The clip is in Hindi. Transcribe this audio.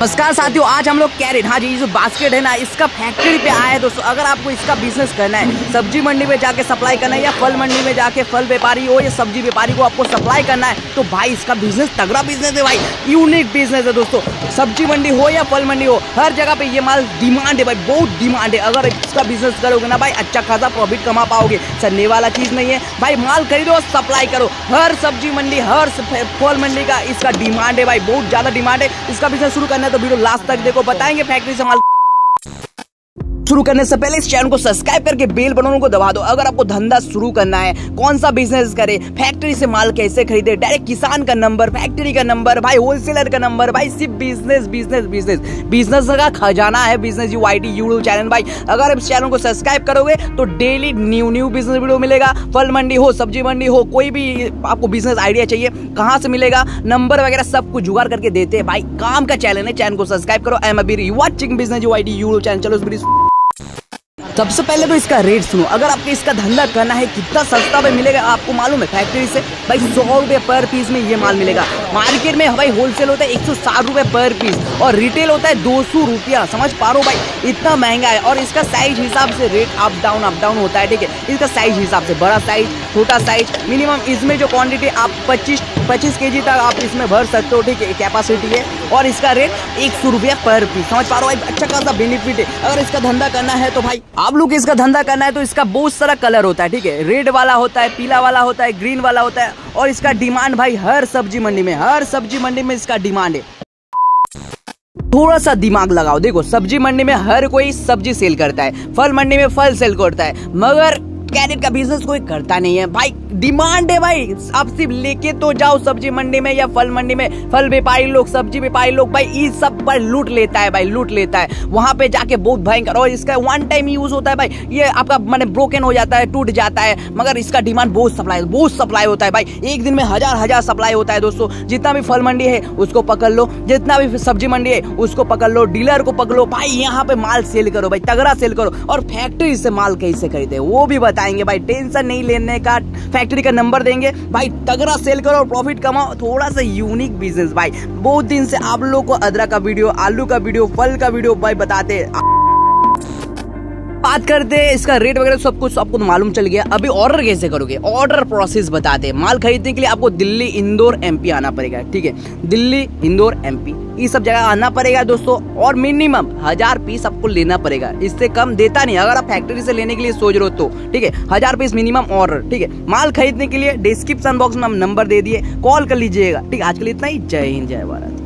नमस्कार साथियों, आज हम लोग कैरेट हाँ जी जो बास्केट है ना, इसका फैक्ट्री पे आया है दोस्तों। अगर आपको इसका बिज़नेस करना है, सब्ज़ी मंडी में जाके सप्लाई करना है या फल मंडी में जाके फल व्यापारी हो या सब्ज़ी व्यापारी को आपको सप्लाई करना है तो भाई इसका बिज़नेस तगड़ा बिज़नेस है भाई। यूनिक बिज़नेस है दोस्तों। सब्ज़ी मंडी हो या फल मंडी हो, हर जगह पे ये माल डिमांड है भाई, बहुत डिमांड है। अगर इसका बिज़नेस करोगे ना भाई अच्छा खासा प्रॉफिट कमा पाओगे। सन्ने वाला चीज़ नहीं है। भाई माल खरीदो और सप्लाई करो। हर सब्ज़ी मंडी, हर फल मंडी का इसका डिमांड है भाई, बहुत ज़्यादा डिमांड है। इसका बिज़नेस शुरू करना है तो वीडियो लास्ट तक देखो बताएँगे फैक्ट्री से माल शुरू करने से पहले इस चैनल को सब्सक्राइब करके बेल बटन को दबा दो। अगर आपको धंधा शुरू करना है, कौन सा बिज़नेस करे फैक्ट्री से माल कैसे खरीदे डायरेक्ट किसान का नंबर फैक्ट्री का नंबर भाई होलसेलर का नंबर भाई सिर्फ़ बिज़नेस बिज़नेस बिज़नेस बिज़नेस का खजाना है business U I YouTube channel भाई, अगर इस चैनल को सब्सक्राइब करोगे तो daily new new business video मिलेगा। फल मंडी हो, सब्ज़ी मंडी हो, कोई भी आपको बिज़नेस आइडिया चाहिए, कहाँ से मिलेगा? नंबर वगैरह सब कुछ जुगाड़ करके देते हैं। भाई, काम का चैनल है चैनल को सब्सक्राइब करो। एम अबी watching business U I T YouTube channel चलो सबसे पहले तो इसका रेट सुनो। अगर आपको इसका धंधा करना है, कितना सस्ता में मिलेगा, आपको मालूम है फैक्ट्री से? भाई, सौ रुपये पर पीस में ये माल मिलेगा। मार्केट में भाई होलसेल होता है एक सौ साठ रुपये पर पीस और रिटेल होता है दो सौ रुपया। समझ पा रहे हो भाई? इतना महँगा है और इसका साइज़ हिसाब से rate up down up down होता है, ठीक है? इसका साइज़ हिसाब से बड़ा साइज़ छोटा साइज़ मिनिमम इसमें जो क्वान्टिटी आप पच्चीस पच्चीस के तक आप इसमें भर सकते हो, ठीक है? कैपेसिटी है और इसका रेट एक सौ रुपया पर पीस समझ पा रहे हो भाई? अच्छा खासा बेनिफिट है। अगर इसका धंधा करना है तो भाई आप लोग इसका धंधा करना है तो इसका बहुत सारा कलर होता है, ठीक है? रेड वाला होता है, पीला वाला होता है ग्रीन वाला होता है, और इसका डिमांड भाई हर सब्ज़ी मंडी में, हर सब्ज़ी मंडी में इसका डिमांड है। थोड़ा सा दिमाग लगाओ, देखो, सब्ज़ी मंडी में हर कोई सब्ज़ी सेल करता है, फल मंडी में फल सेल करता है, मगर कैरेट का बिज़नेस कोई करता नहीं है। भाई डिमांड है भाई। आप सिर्फ़ लेके तो जाओ सब्ज़ी मंडी में या फल मंडी में। फल व्यापारी लोग, सब्ज़ी व्यापारी लोग, भाई, इस सब पर लूट लेता है भाई, लूट लेता है। वहाँ पे जाके बहुत भयंकर, और इसका वन टाइम यूज़ होता है भाई। ये आपका, मैंने ब्रोकन हो जाता है, टूट जाता है। मगर इसका डिमांड बहुत सप्लाई बहुत सप्लाई होता है भाई। एक दिन में हज़ार हज़ार सप्लाई होता है दोस्तों। जितना भी फल मंडी है, उसको पकड़ लो। जितना भी सब्ज़ी मंडी है, उसको पकड़ लो। डीलर को पकड़ लो। भाई, यहाँ पे माल सेल करो भाई, तगड़ा सेल करो। और फैक्ट्री से माल कैसे खरीदे, वो भी बता बताएँगे, भाई, टेंशन नहीं लेने का फैक्ट्री का नंबर देंगे। भाई, तगड़ा सेल करो और प्रॉफिट कमाओ। थोड़ा सा यूनिक बिज़नेस भाई। बहुत दिन से आप लोग को अदरक का वीडियो आलू का वीडियो फल का वीडियो भाई, बताते बात करते हैं इसका रेट वगैरह सब कुछ आपको मालूम चल गया। अभी ऑर्डर कैसे करोगे? ऑर्डर प्रोसेस बताते हैं माल खरीदने के लिए आपको दिल्ली, इंदौर एमपी आना पड़ेगा, ठीक है? दिल्ली, इंदौर एमपी ये सब जगह आना पड़ेगा दोस्तों, और मिनिमम हज़ार पीस आपको लेना पड़ेगा। इससे कम देता नहीं। अगर आप फैक्ट्री से लेने के लिए सोच रहे हो तो ठीक है? हज़ार पीस मिनिमम ऑर्डर ठीक है? माल खरीदने के लिए डिस्क्रिप्शन बॉक्स में हम नंबर दे दिए। कॉल कर लीजिएगा, ठीक है? आज के लिए इतना ही। जय हिंद, जय भारत।